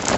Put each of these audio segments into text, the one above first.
you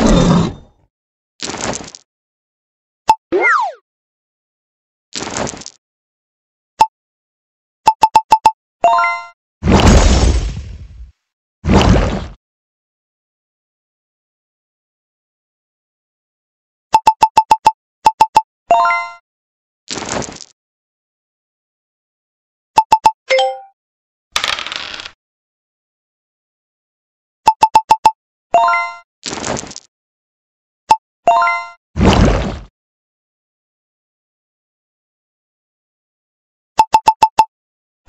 you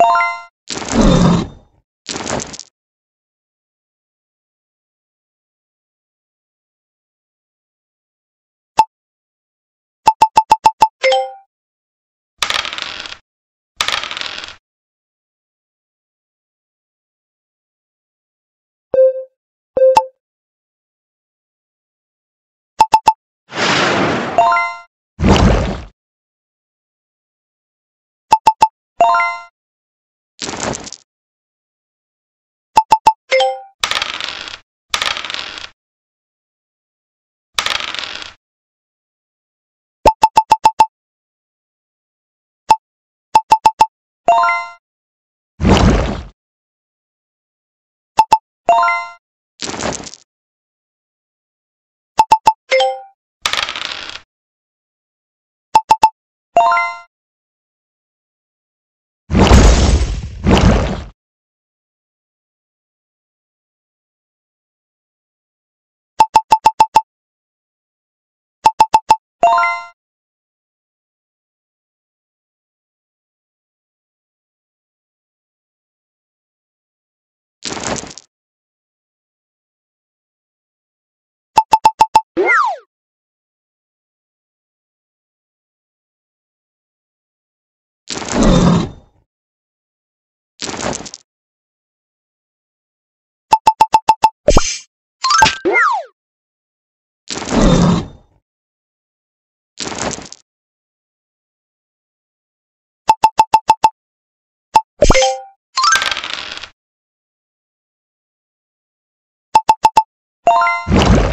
ああ。Thank you.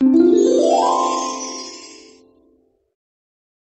You